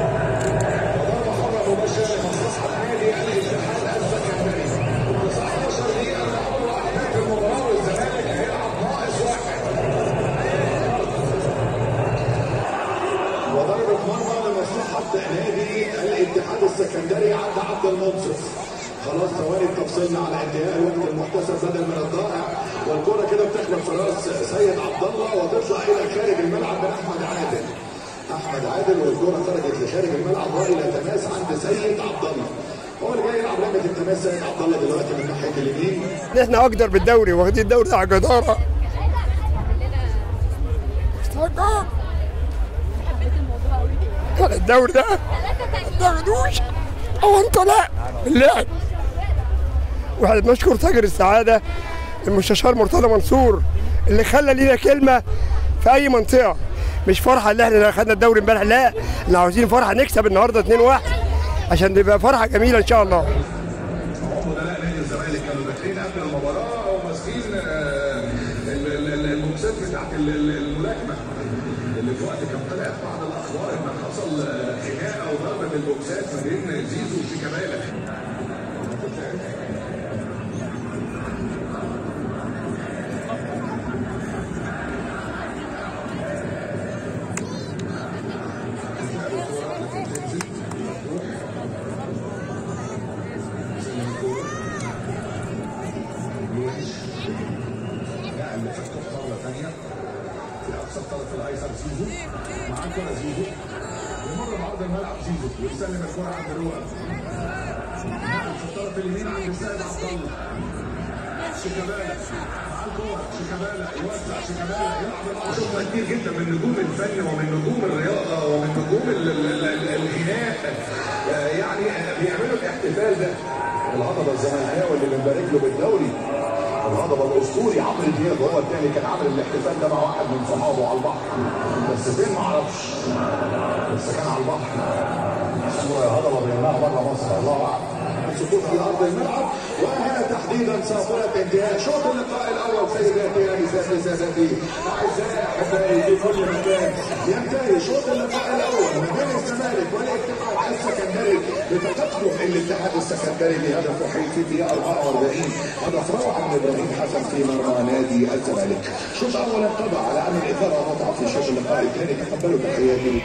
وضربة حرة مباشرة لمصلحة نادي الاتحاد السكندري 19 دقيقة لعب واحدة في المباراة والزمالك هيلعب ناقص واحد وضربة مرمى لمصلحة نادي الاتحاد السكندري عدى عبد المنصف خلاص ثواني تفصلنا على انتهاء الوقت المحتسب بدل من الضائع. والكرة كده بتخبط في راس سيد عبد الله وتطلع إلى خارج الملعب من أحمد عادل. أحمد عادل والكرة خرجت لخارج الملعب وإلى تماس عند سيد عبد الله هو اللي جاي يلعب لعبة التماس سيد عبد الله دلوقتي من ناحية اليمين. إحنا أقدر بالدوري واخدين الدوري على جداره الدوري ده. ما ياخدوش أو أنت لا. بالله وإحنا بنشكر تاجر السعادة المستشار مرتضى منصور اللي خلى لينا كلمة في أي منطقة. مش فرحة اللي إحنا خدنا الدوري امبارح لا إحنا عاوزين فرحة نكسب النهارده 2-1 عشان تبقى فرحة جميلة إن شاء الله. هم بدلاء نادي الزمالك كانوا داخلين قبل المباراه وماسكين آه، ال- ال- ال- الموكسات بتاعت ال- ال- الملاكمه اللي في وقت كان طلعت بعض الأخبار إن حصل خناقه وضربه بالبوكسات ما بين زيزو وشيكابالا. الطرف الأيسر زيزو. مع الكره زيزو. ومره بعرض الملعب زيزو. ويسلم الكرة عند الرؤى في الطرف اليمين عند السيد عبد الله. شيكابالا. مع الكرة شيكابالا. يوسع شيكابالا. يلعب العرض. شفنا كتير جدا من نجوم الفن ومن نجوم الرياضة ومن نجوم ال- ال- ال- الغناء يعني بيعملوا الاحتفال ده. الهضبه الزمالكاوي اللي بنبارك له بالدوري. الهضبه الأسطوري عمرو دياب هو الثاني كان عامل الاحتفال ده مع واحد من صحابه على البحر. بس فين؟ ما أعرفش. بس كان على البحر. صوره يا هضبة بينها بره مصر. الله أعلم. سقوط على أرض الملعب. وهنا تحديدا صافره انتهاء شوط اللقاء الأول. سيداتي انساتي سادتي. أعزائي أحبائي في كل مكان. ينتهي شوط اللقاء الأول. ما بين الزمالك والاتحاد السكندري لتقدم الاتحاد السكندري بهدف وحيد في الدقيقة 44 هدف روعة. من إبراهيم حسن في مرمى نادي الزمالك. شوط اول انقضى على أن الاثاره متعه في الشوط اللقاء الثاني تقبلوا تحياتي.